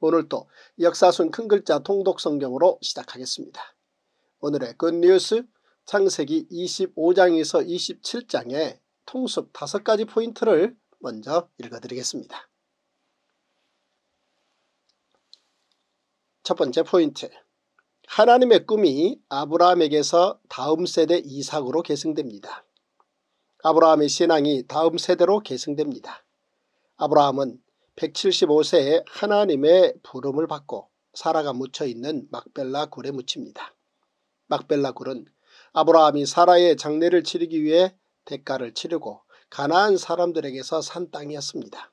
오늘도 역사순 큰 글자 통독 성경으로 시작하겠습니다. 오늘의 굿뉴스 창세기 25장에서 27장의 통습 5가지 포인트를 먼저 읽어드리겠습니다. 첫 번째 포인트 하나님의 꿈이 아브라함에게서 다음 세대 이삭으로 계승됩니다. 아브라함의 신앙이 다음 세대로 계승됩니다. 아브라함은 175세에 하나님의 부름을 받고 사라가 묻혀있는 막벨라 굴에 묻힙니다. 막벨라 굴은 아브라함이 사라의 장례를 치르기 위해 대가를 치르고 가나안 사람들에게서 산 땅이었습니다.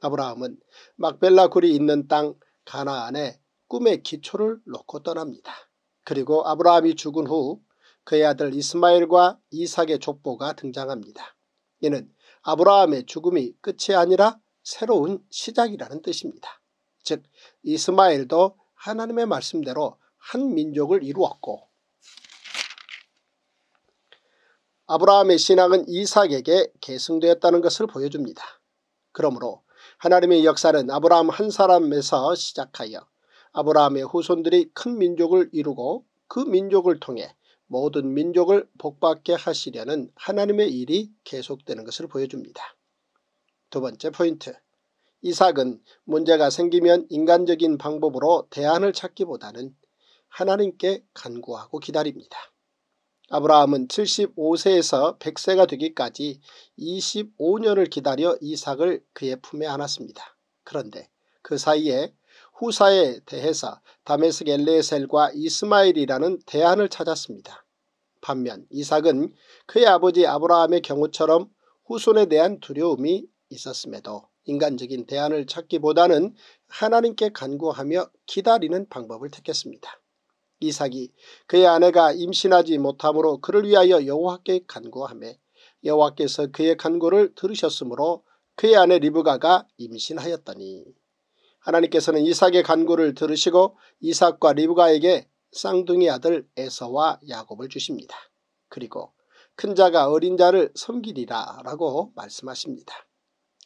아브라함은 막벨라 굴이 있는 땅 가나안에 꿈의 기초를 놓고 떠납니다. 그리고 아브라함이 죽은 후 그의 아들 이스마엘과 이삭의 족보가 등장합니다. 이는 아브라함의 죽음이 끝이 아니라 새로운 시작이라는 뜻입니다. 즉 이스마엘도 하나님의 말씀대로 한 민족을 이루었고 아브라함의 신앙은 이삭에게 계승되었다는 것을 보여줍니다. 그러므로 하나님의 역사는 아브라함 한 사람에서 시작하여 아브라함의 후손들이 큰 민족을 이루고 그 민족을 통해 모든 민족을 복받게 하시려는 하나님의 일이 계속되는 것을 보여줍니다. 두 번째 포인트 이삭은 문제가 생기면 인간적인 방법으로 대안을 찾기보다는 하나님께 간구하고 기다립니다. 아브라함은 75세에서 100세가 되기까지 25년을 기다려 이삭을 그의 품에 안았습니다. 그런데 그 사이에 후사에 대해서 다메섹 엘레셀과 이스마일이라는 대안을 찾았습니다. 반면 이삭은 그의 아버지 아브라함의 경우처럼 후손에 대한 두려움이 있었음에도 인간적인 대안을 찾기보다는 하나님께 간구하며 기다리는 방법을 택했습니다. 이삭이 그의 아내가 임신하지 못하므로 그를 위하여 여호와께 간구하며 여호와께서 그의 간구를 들으셨으므로 그의 아내 리브가가 임신하였더니 하나님께서는 이삭의 간구를 들으시고 이삭과 리브가에게 쌍둥이 아들 에서와 야곱을 주십니다. 그리고 큰 자가 어린 자를 섬기리라 라고 말씀하십니다.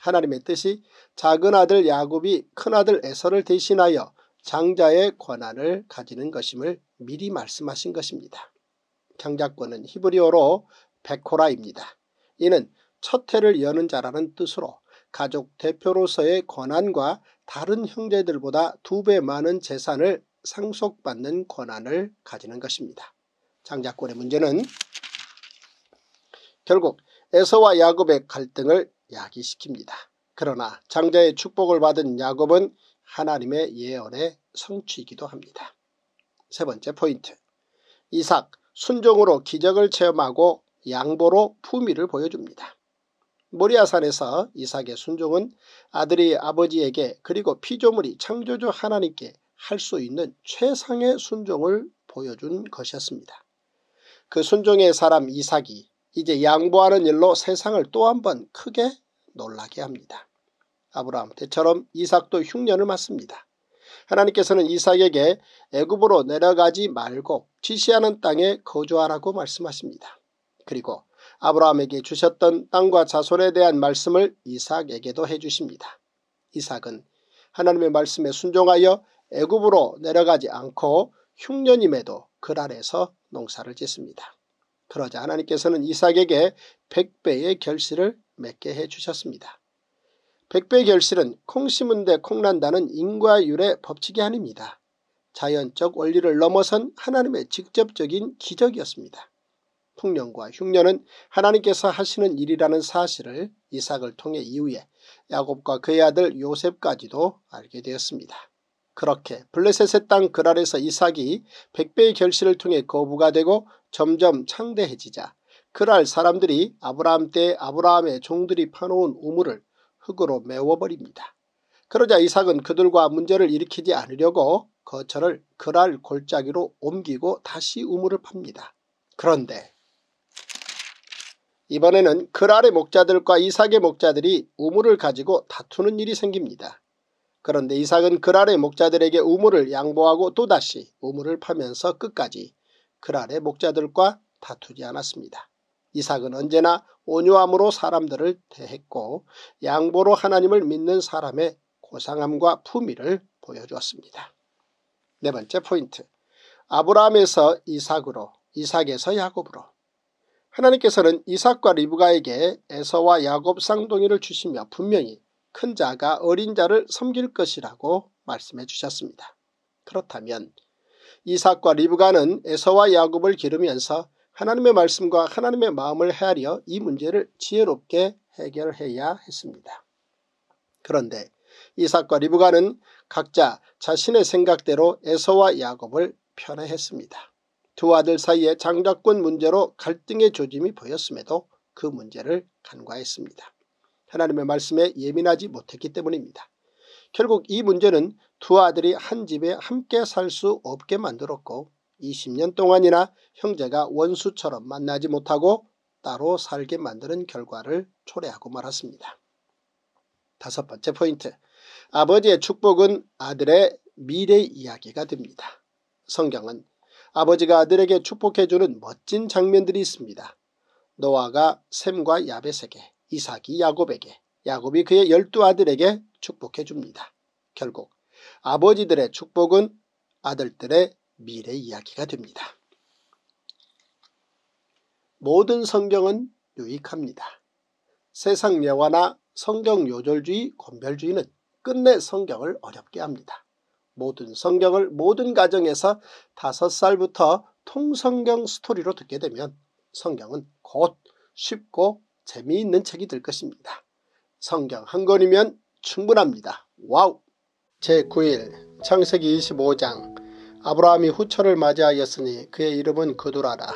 하나님의 뜻이 작은 아들 야곱이 큰 아들 에서를 대신하여 장자의 권한을 가지는 것임을 미리 말씀하신 것입니다. 장자권은 히브리어로 베코라입니다. 이는 첫 해를 여는 자라는 뜻으로 가족 대표로서의 권한과 다른 형제들보다 두 배 많은 재산을 상속받는 권한을 가지는 것입니다. 장자권의 문제는 결국 에서와 야곱의 갈등을 야기시킵니다. 그러나 장자의 축복을 받은 야곱은 하나님의 예언의 성취이기도 합니다. 세 번째 포인트 이삭 순종으로 기적을 체험하고 양보로 품위를 보여줍니다. 모리아산에서 이삭의 순종은 아들이 아버지에게 그리고 피조물이 창조주 하나님께 할 수 있는 최상의 순종을 보여준 것이었습니다. 그 순종의 사람 이삭이 이제 양보하는 일로 세상을 또 한 번 크게 놀라게 합니다. 아브라함 때처럼 이삭도 흉년을 맞습니다. 하나님께서는 이삭에게 애굽으로 내려가지 말고 지시하는 땅에 거주하라고 말씀하십니다. 그리고 아브라함에게 주셨던 땅과 자손에 대한 말씀을 이삭에게도 해주십니다. 이삭은 하나님의 말씀에 순종하여 애굽으로 내려가지 않고 흉년임에도 그 아래서 농사를 짓습니다. 그러자 하나님께서는 이삭에게 백배의 결실을 맺게 해주셨습니다. 백배 결실은 콩 심은 데 콩 난다는 인과율의 법칙이 아닙니다. 자연적 원리를 넘어선 하나님의 직접적인 기적이었습니다. 풍년과 흉년은 하나님께서 하시는 일이라는 사실을 이삭을 통해 이후에 야곱과 그의 아들 요셉까지도 알게 되었습니다. 그렇게 블레셋의 땅 그랄에서 이삭이 백배의 결실을 통해 거부가 되고 점점 창대해지자 그랄 사람들이 아브라함 때 아브라함의 종들이 파놓은 우물을 흙으로 메워버립니다. 그러자 이삭은 그들과 문제를 일으키지 않으려고 거처를 그랄 골짜기로 옮기고 다시 우물을 팝니다. 그런데 이번에는 그랄의 목자들과 이삭의 목자들이 우물을 가지고 다투는 일이 생깁니다. 그런데 이삭은 그랄의 목자들에게 우물을 양보하고 또다시 우물을 파면서 끝까지 그랄의 목자들과 다투지 않았습니다. 이삭은 언제나 온유함으로 사람들을 대했고 양보로 하나님을 믿는 사람의 고상함과 품위를 보여주었습니다. 네 번째 포인트 아브라함에서 이삭으로 이삭에서 야곱으로 하나님께서는 이삭과 리브가에게 에서와 야곱 쌍둥이를 주시며 분명히 큰 자가 어린 자를 섬길 것이라고 말씀해 주셨습니다. 그렇다면 이삭과 리브가는 에서와 야곱을 기르면서 하나님의 말씀과 하나님의 마음을 헤아려 이 문제를 지혜롭게 해결해야 했습니다. 그런데 이삭과 리브가는 각자 자신의 생각대로 에서와 야곱을 편애했습니다. 두 아들 사이에 장자권 문제로 갈등의 조짐이 보였음에도 그 문제를 간과했습니다. 하나님의 말씀에 예민하지 못했기 때문입니다. 결국 이 문제는 두 아들이 한 집에 함께 살 수 없게 만들었고 20년 동안이나 형제가 원수처럼 만나지 못하고 따로 살게 만드는 결과를 초래하고 말았습니다. 다섯 번째 포인트 아버지의 축복은 아들의 미래 이야기가 됩니다. 성경은 아버지가 아들에게 축복해주는 멋진 장면들이 있습니다. 노아가 샘과 야벳에게 이삭이 야곱에게 야곱이 그의 열두 아들에게 축복해줍니다. 결국 아버지들의 축복은 아들들의 미래 이야기가 됩니다. 모든 성경은 유익합니다. 세상 명화나 성경 요절주의, 권별주의는 끝내 성경을 어렵게 합니다. 모든 성경을 모든 가정에서 다섯 살부터 통성경 스토리로 듣게 되면 성경은 곧 쉽고 재미있는 책이 될 것입니다. 성경 한 권이면 충분합니다. Wow! 제9일 창세기 25장 아브라함이 후처를 맞이하였으니 그의 이름은 그두라라.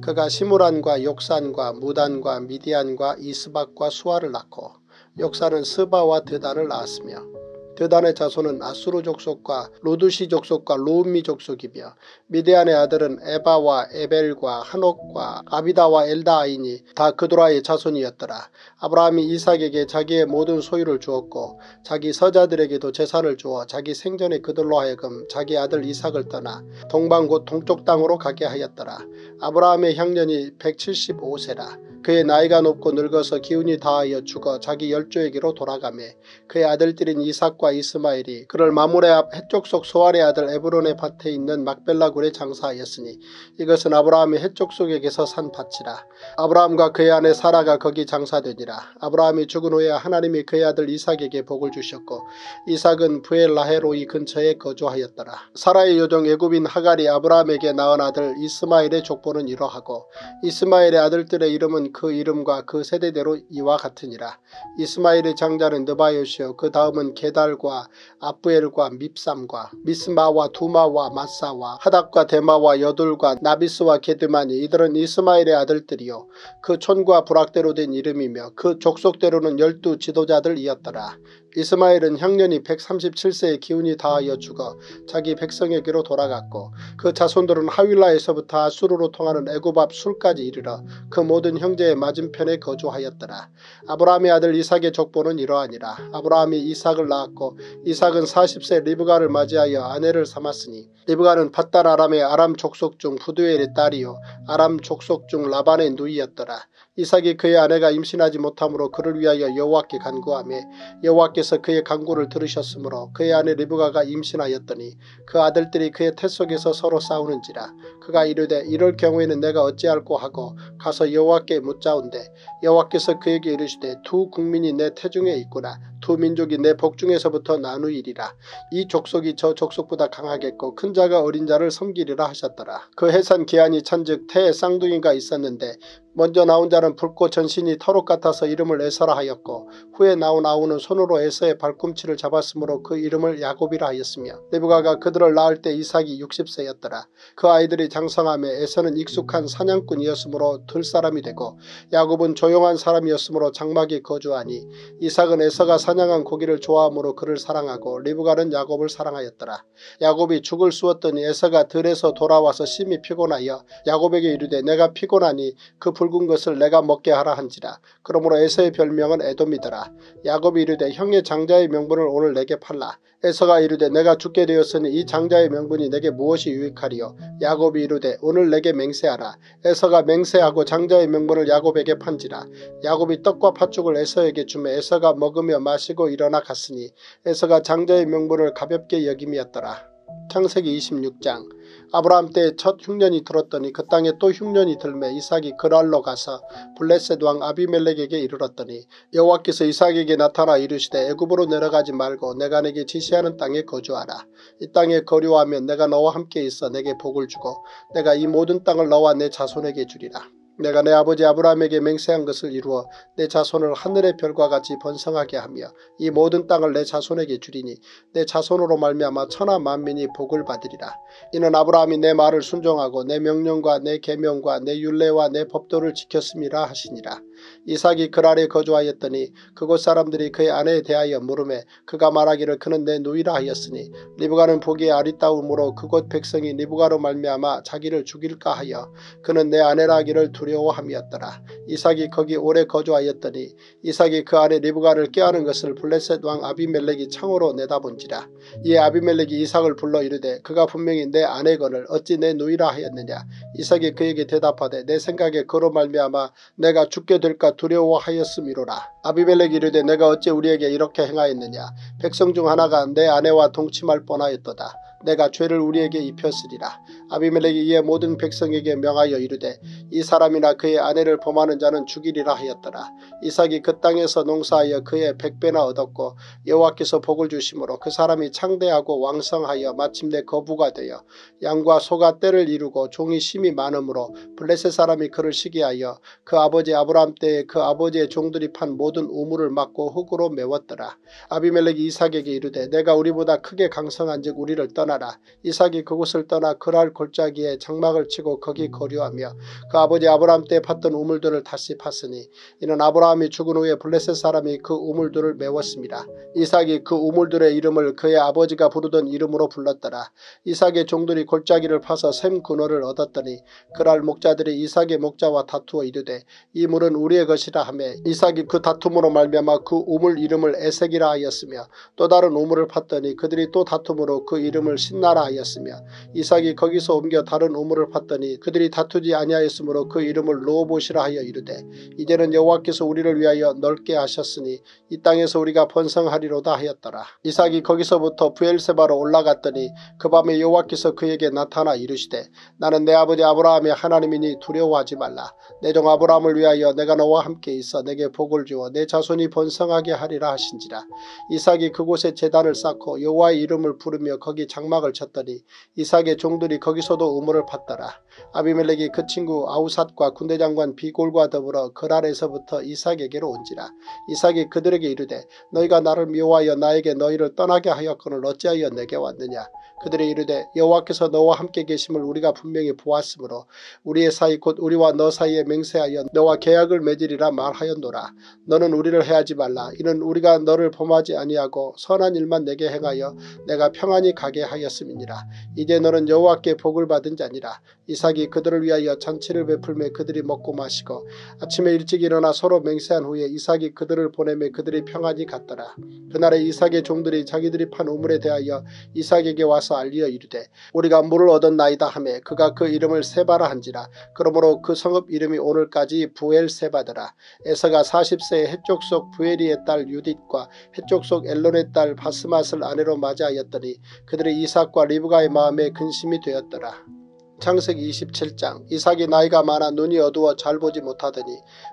그가 시므란과 욕산과 므단과 미디안과 이스박과 수아를 낳고 욕산은 스바와 드단을 낳았으며 드단의 자손은 앗수르 족속과 르두시 족속과 르움미 족속이며 미디안의 아들은 에바와 에벨과 한옥과 아비다와 엘다아이니 다 그도라의 자손이었더라. 아브라함이 이삭에게 자기의 모든 소유를 주었고 자기 서자들에게도 재산을 주어 자기 생전에 그들로 하여금 자기 아들 이삭을 떠나 동방 곧 동쪽 땅으로 가게 하였더라. 아브라함의 향년이 175세라. 그의 나이가 높고 늙어서 기운이 다하여 죽어 자기 열조에게로 돌아가매 그의 아들들인 이삭과 이스마엘이 그를 마물의 앞 해쪽 속 소알의 아들 에브론의 밭에 있는 막벨라 굴에 장사하였으니 이것은 아브라함이 해쪽 속에게서 산 밭이라. 아브라함과 그의 아내 사라가 거기 장사되니라. 아브라함이 죽은 후에 하나님이 그의 아들 이삭에게 복을 주셨고 이삭은 부엘라헤로이 근처에 거주하였더라. 사라의 요정 애굽인 하갈이 아브라함에게 낳은 아들 이스마엘의 족보는 이러하고 이스마엘의 아들들의 이름은 그 이름과 그 세대대로 이와 같으니라. 이스마엘의 장자는 느바요시요 그 다음은 게달 과 아프엘과 밉삼과 미스마와 두마와 마사와 하닥과 데마와 여둘과 나비스와 게드마니 이들은 이스마엘의 아들들이요 그 촌과 부락대로 된 이름이며 그 족속대로는 열두 지도자들이었더라. 이스마엘은 향년이 137세의 기운이 다하여 죽어 자기 백성에게로 돌아갔고 그 자손들은 하윌라에서부터 아수르로 통하는 애굽 앞 술까지 이르러 그 모든 형제의 맞은편에 거주하였더라. 아브라함의 아들 이삭의 족보는 이러하니라. 아브라함이 이삭을 낳았고 이삭은 40세 리브가를 맞이하여 아내를 삼았으니 리브가는 밧달 아람의 아람 족속 중 후두엘의 딸이요 아람 족속 중 라반의 누이였더라. 이삭이 그의 아내가 임신하지 못하므로 그를 위하여 여호와께 간구하며 여호와께서 그의 간구를 들으셨으므로 그의 아내 리브가가 임신하였더니 그 아들들이 그의 태 속에서 서로 싸우는지라 그가 이르되 이럴 경우에는 내가 어찌할꼬 하고 가서 여호와께 묻자온대 여호와께서 그에게 이르시되 두 국민이 내 태중에 있구나. 두 민족이 내 복중에서부터 나누이리라. 이 족속이 저 족속보다 강하겠고 큰 자가 어린 자를 섬기리라 하셨더라. 그 해산 기한이 찬즉 태에 쌍둥이가 있었는데 먼저 나온 자는 붉고 전신이 털옷 같아서 이름을 에서라 하였고 후에 나온 아우는 손으로 에서의 발꿈치를 잡았으므로 그 이름을 야곱이라 하였으며 레브가가 그들을 낳을 때 이삭이 60세였더라. 그 아이들이 장성함에 에서는 익숙한 사냥꾼이었으므로 들 사람이 되고 야곱은 조 용한 사람이었으므로 장막이 거주하니 이삭은 에서가 사냥한 고기를 좋아하므로 그를 사랑하고 리브가는 야곱을 사랑하였더라. 야곱이 죽을 쑤었더니 에서가 들에서 돌아와서 심히 피곤하여 야곱에게 이르되 내가 피곤하니 그 붉은 것을 내가 먹게 하라 한지라. 그러므로 에서의 별명은 에돔이더라. 야곱이 이르되 형의 장자의 명분을 오늘 내게 팔라. 에서가 이르되 내가 죽게 되었으니 이 장자의 명분이 내게 무엇이 유익하리요. 야곱이 이르되 오늘 내게 맹세하라. 에서가 맹세하고 장자의 명분을 야곱에게 판지라. 야곱이 떡과 팥죽을 에서에게 주매 에서가 먹으며 마시고 일어나 갔으니 에서가 장자의 명분을 가볍게 여김이었더라. 창세기 26장 아브라함 때첫 흉년이 들었더니 그 땅에 또 흉년이 들매 이삭이 그랄로 가서 블레셋 왕 아비멜렉에게 이르렀더니 여호와께서 이삭에게 나타나 이르시되 애굽으로 내려가지 말고 내가 내게 지시하는 땅에 거주하라. 이 땅에 거류하면 내가 너와 함께 있어 내게 복을 주고 내가 이 모든 땅을 너와 내 자손에게 주리라. 내가 내 아버지 아브라함에게 맹세한 것을 이루어 내 자손을 하늘의 별과 같이 번성하게 하며 이 모든 땅을 내 자손에게 주리니 내 자손으로 말미암아 천하 만민이 복을 받으리라. 이는 아브라함이 내 말을 순종하고 내 명령과 내 계명과 내 율례와 내 법도를 지켰음이라 하시니라. 이삭이 그랄에 거주하였더니 그곳 사람들이 그의 아내에 대하여 물음에 그가 말하기를 그는 내 누이라 하였으니 리브가는 보기에 아리따움으로 그곳 백성이 리브가로 말미암아 자기를 죽일까 하여 그는 내 아내라 하기를 두 려워함이었더라. 이삭이 거기 오래 거주하였더니 이삭이 그 아내 리브가를 깨하는 것을 블레셋 왕 아비멜렉이 창으로 내다본지라. 이에 아비멜렉이 이삭을 불러 이르되 그가 분명히 내 아내건을 어찌 내 누이라 하였느냐. 이삭이 그에게 대답하되 내 생각에 그로 말미암아 내가 죽게 될까 두려워하였음이로라. 아비멜렉이 이르되 내가 어찌 우리에게 이렇게 행하였느냐. 백성 중 하나가 내 아내와 동침할 뻔하였도다. 내가 죄를 우리에게 입혔으리라. 아비멜렉이 이에 모든 백성에게 명하여 이르되 이 사람이나 그의 아내를 범하는 자는 죽이리라 하였더라. 이삭이 그 땅에서 농사하여 그의 백배나 얻었고 여호와께서 복을 주심으로 그 사람이 창대하고 왕성하여 마침내 거부가 되어 양과 소가 때를 이루고 종이 심이 많으므로 블레셋 사람이 그를 시기하여 그 아버지 아브라함 때에 그 아버지의 종들이 판 모든 우물을 막고 흙으로 메웠더라. 아비멜렉이 이삭에게 이르되 내가 우리보다 크게 강성한 즉 우리를 떠나라. 이삭이 그곳을 떠나 그랄 골짜기에 장막을 치고 거기 거류하며 그 아버지 아브라함 때 팠던 우물들을 다시 팠으니 이는 아브라함이 죽은 후에 블레셋 사람이 그 우물들을 메웠습니다. 이삭이 그 우물들의 이름을 그의 아버지가 부르던 이름으로 불렀더라. 이삭의 종들이 골짜기를 파서 샘 근원을 얻었더니 그날 목자들이 이삭의 목자와 다투어 이르되 이 물은 우리의 것이라 하며 이삭이 그 다툼으로 말미암아 그 우물 이름을 에색이라 하였으며 또 다른 우물을 팠더니 그들이 또 다툼으로 그 이름을 신나라 하였으며 이삭이 거기서 옮겨 다른 우물을 팠더니 그들이 다투지 아니하였으므로 그 이름을 로봇이라 하여 이르되 이제는 여호와께서 우리를 위하여 넓게 하셨으니 이 땅에서 우리가 번성하리로다 하였더라. 이삭이 거기서부터 부엘세바로 올라갔더니 그 밤에 여호와께서 그에게 나타나 이르시되 나는 내 아버지 아브라함의 하나님이니 두려워하지 말라. 내 종 아브라함을 위하여 내가 너와 함께 있어 내게 복을 주어 내 자손이 번성하게 하리라 하신지라. 이삭이 그곳에 제단을 쌓고 여호와의 이름을 부르며 거기 장막을 쳤더니 이삭의 종들이 거기 서도 우물을 팠더라. 아비멜렉이 그 친구 아우삿과 군대장관 비골과 더불어 그랄에서부터 이삭에게로 온지라. 이삭이 그들에게 이르되 너희가 나를 미워하여 나에게 너희를 떠나게 하였거늘 어찌하여 내게 왔느냐. 그들이 이르되 여호와께서 너와 함께 계심을 우리가 분명히 보았으므로 우리의 사이 곧 우리와 너 사이에 맹세하여 너와 계약을 맺으리라 말하였노라. 너는 우리를 해하지 말라. 이는 우리가 너를 범하지 아니하고 선한 일만 내게 행하여 내가 평안히 가게 하였음이니라. 이제 너는 여호와께 복을 받은 자니라. 이삭이 그들을 위하여 잔치를 베풀매 그들이 먹고 마시고 아침에 일찍 일어나 서로 맹세한 후에 이삭이 그들을 보내매 그들이 평안히 갔더라. 그날에 이삭의 종들이 자기들이 판 우물에 대하여 이삭에게 와서 알리어 이르되 우리가 물을 얻었나이다 하매 그가 그 이름을 세바라 한지라. 그러므로 그 성읍 이름이 오늘까지 부엘세바더라. 에서가 40세에 해쪽 속 부엘이의 딸 유딧과 해쪽 속 엘론의 딸 바스맛을 아내로 맞이하였더니 그들의 이삭과 리브가의 마음에 근심이 되었 더라. 창세기 27장 이삭이 나이가 많아 눈이 어두워 잘 보지 못하더니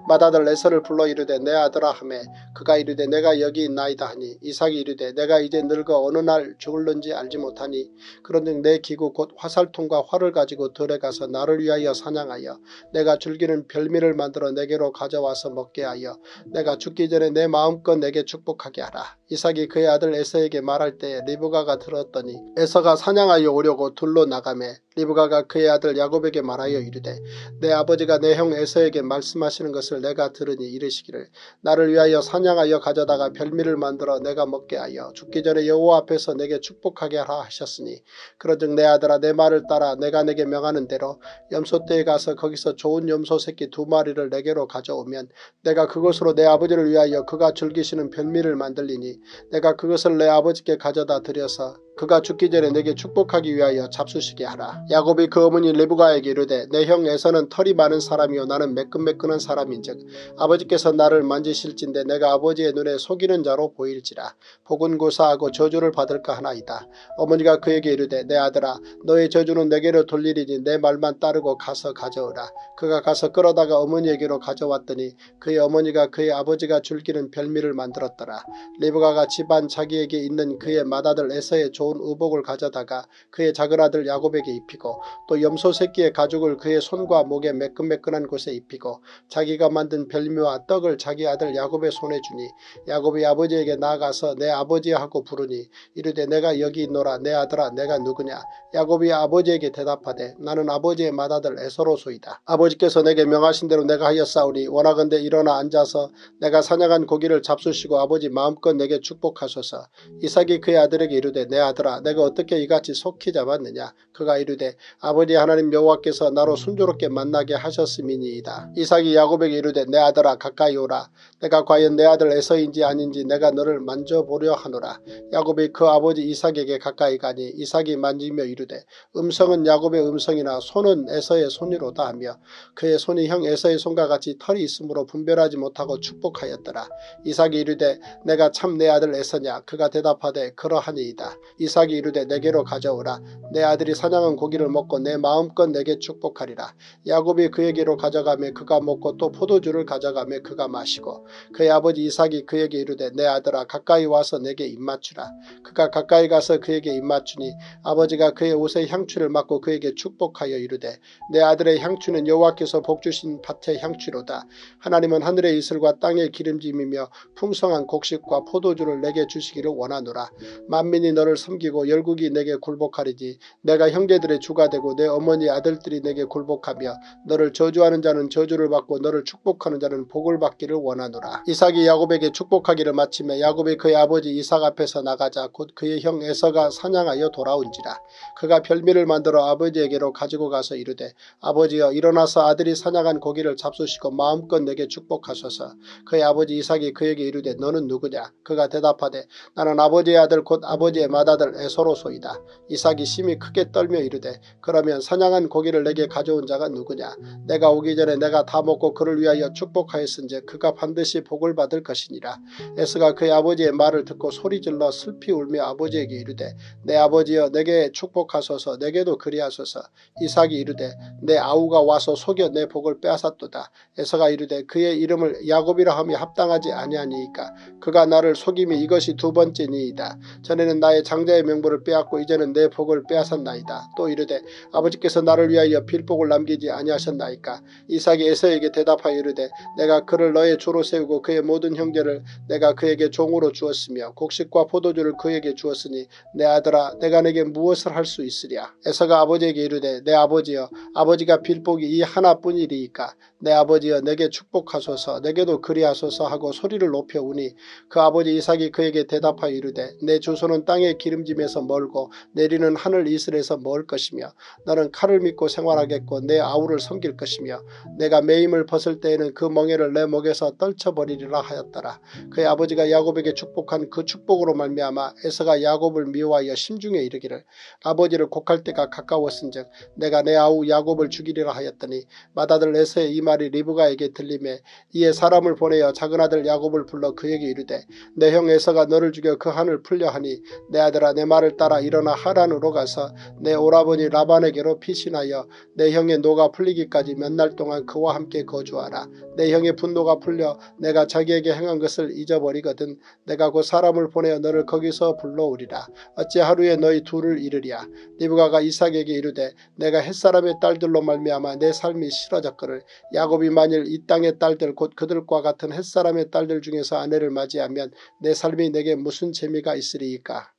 맏아들 에서를 불러 이르되 내 아들아 하매 그가 이르되 내가 여기 있나이다 하니 이삭이 이르되 내가 이제 늙어 어느 날 죽을는지 알지 못하니 그런즉 내 기구 곧 화살통과 활을 가지고 들에 가서 나를 위하여 사냥하여 내가 즐기는 별미를 만들어 내게로 가져와서 먹게 하여 내가 죽기 전에 내 마음껏 내게 축복하게 하라. 이삭이 그의 아들 에서에게 말할 때에 리브가가 들었더니 에서가 사냥하여 오려고 둘로 나가매 리브가가 그의 아들 야곱에게 말하여 이르되 내 아버지가 내 형 에서에게 말씀하시는 것을 내가 들으니 이르시기를 나를 위하여 사냥하여 가져다가 별미를 만들어 내가 먹게 하여 죽기 전에 여호와 앞에서 내게 축복하게 하라 하셨으니 그러즉 내 아들아 내 말을 따라 내가 내게 명하는 대로 염소떼에 가서 거기서 좋은 염소 새끼 두 마리를 내게로 가져오면 내가 그것으로 내 아버지를 위하여 그가 즐기시는 별미를 만들리니 내가 그것을 내 아버지께 가져다 드려서 그가 죽기 전에 내게 축복하기 위하여 잡수시게 하라. 야곱이 그 어머니 레브가에게 이르되 내 형 에서는 털이 많은 사람이요 나는 매끈매끈한 사람인즉 아버지께서 나를 만지실진데 내가 아버지의 눈에 속이는 자로 보일지라. 복은 고사하고 저주를 받을까 하나이다. 어머니가 그에게 이르되 내 아들아 너의 저주는 내게로 돌리리니 내 말만 따르고 가서 가져오라. 그가 가서 끌어다가 어머니에게로 가져왔더니 그의 어머니가 그의 아버지가 줄기는 별미를 만들었더라. 레브가가 집안 자기에게 있는 그의 맏아들 에서의 좋은 의복을 가져다가 그의 작은 아들 야곱에게 입히고 또 염소 새끼의 가죽을 그의 손과 목에 매끈매끈한 곳에 입히고 자기가 만든 별미와 떡을 자기 아들 야곱의 손에 주니 야곱이 아버지에게 나아가서 내 아버지 하고 부르니 이르되 내가 여기 있노라 내 아들아 내가 누구냐 야곱이 아버지에게 대답하되 나는 아버지의 맏아들 에서로소이다. 아버지께서 내게 명하신 대로 내가 하였사오니 원하건대 일어나 앉아서 내가 사냥한 고기를 잡수시고 아버지 마음껏 내게 축복하소서 이삭이 그의 아들에게 이르되 내 아들 아 내가 어떻게 이같이 속히 잡았느냐 그가 이르되 아버지 하나님 여호와께서 나로 순조롭게 만나게 하셨음이니이다. 이삭이 야곱에게 이르되 내 아들아 가까이 오라 내가 과연 내 아들 에서인지 아닌지 내가 너를 만져보려 하노라. 야곱이 그 아버지 이삭에게 가까이 가니 이삭이 만지며 이르되 음성은 야곱의 음성이나 손은 에서의 손이로다 하며 그의 손이 형 에서의 손과 같이 털이 있으므로 분별하지 못하고 축복하였더라. 이삭이 이르되 내가 참 내 아들 에서냐 그가 대답하되 그러하니이다. 이삭이 이르되 내게로 가져오라. 내 아들이 사냥한 고기를 먹고 내 마음껏 내게 축복하리라. 야곱이 그에게로 가져가며 그가 먹고 또 포도주를 가져가며 그가 마시고 그의 아버지 이삭이 그에게 이르되 내 아들아 가까이 와서 내게 입맞추라. 그가 가까이 가서 그에게 입맞추니 아버지가 그의 옷에 향추를 맡고 그에게 축복하여 이르되 내 아들의 향추는 여호와께서 복주신 밭의 향추로다. 하나님은 하늘의 이슬과 땅의 기름짐이며 풍성한 곡식과 포도주를 내게 주시기를 원하노라. 만민이 너를 섬 기고 열국이 내게 굴복하리지 내가 형제들의 주가 되고 내 어머니 아들들이 내게 굴복하며 너를 저주하는 자는 저주를 받고 너를 축복하는 자는 복을 받기를 원하노라. 이삭이 야곱에게 축복하기를 마치며 야곱이 그의 아버지 이삭 앞에서 나가자 곧 그의 형 에서가 사냥하여 돌아온지라. 그가 별미를 만들어 아버지에게로 가지고 가서 이르되 아버지여 일어나서 아들이 사냥한 고기를 잡수시고 마음껏 내게 축복하소서. 그의 아버지 이삭이 그에게 이르되 너는 누구냐? 그가 대답하되 나는 아버지의 아들 곧 아버지의 맏아들 에서로소이다. 이삭이 심히 크게 떨며 이르되 그러면 사냥한 고기를 내게 가져온 자가 누구냐? 내가 오기 전에 내가 다 먹고 그를 위하여 축복하였은즉 그가 반드시 복을 받을 것이니라. 에스가 그의 아버지의 말을 듣고 소리질러 슬피 울며 아버지에게 이르되 내 아버지여 내게 축복하소서 내게도 그리하소서. 이삭이 이르되 내 아우가 와서 속여 내 복을 빼앗았도다. 에서가 이르되 그의 이름을 야곱이라 함이 합당하지 아니하니이까 그가 나를 속임이 이것이 두 번째니이다. 전에는 나의 장자 의 명부를 빼앗고 이제는 내 복을 빼앗았나이다. 또 이르되 아버지께서 나를 위하여 빌복을 남기지 아니하셨나이까. 이삭이 에서에게 대답하여 이르되 내가 그를 너의 주로 세우고 그의 모든 형제를 내가 그에게 종으로 주었으며 곡식과 포도주를 그에게 주었으니 내 아들아 내가 내게 무엇을 할 수 있으랴. 에서가 아버지에게 이르되 내 아버지여 아버지가 빌복이 이 하나뿐이리이까 내 아버지여 내게 축복하소서 내게도 그리하소서 하고 소리를 높여 우니 그 아버지 이삭이 그에게 대답하여 이르되 내 주소는 땅의 기름짐에서 멀고 내리는 하늘 이슬에서 멀 것이며 너는 칼을 믿고 생활하겠고 내 아우를 섬길 것이며 내가 매임을 벗을 때에는 그 멍에를 내 목에서 떨쳐버리리라 하였더라. 그의 아버지가 야곱에게 축복한 그 축복으로 말미암아 에서가 야곱을 미워하여 심중에 이르기를 아버지를 곡할 때가 가까웠은즉 내가 내 아우 야곱을 죽이리라 하였더니 맏아들 에서의 이 말이 리브가에게 들림에 이에 사람을 보내어 작은 아들 야곱을 불러 그에게 이르되 네 형 에서가 너를 죽여 그 한을 풀려 하니 내 아들 아 내 말을 따라 일어나 하란으로 가서 내 오라버니 라반에게로 피신하여 네 형의 노가 풀리기까지 몇 날 동안 그와 함께 거주하라. 네 형의 분노가 풀려 네가 자기에게 행한 것을 잊어버리거든 내가 그 사람을 보내어 너를 거기서 불러오리라. 어찌 하루에 너희 둘을 잃으랴. 리브가가 이삭에게 이르되 내가 헷 사람의 딸들로 말미암아 내 삶이 싫어졌거늘 야곱이 만일 이 땅의 딸들 곧 그들과 같은 햇사람의 딸들 중에서 아내를 맞이하면 내 삶이 내게 무슨 재미가 있으리이까.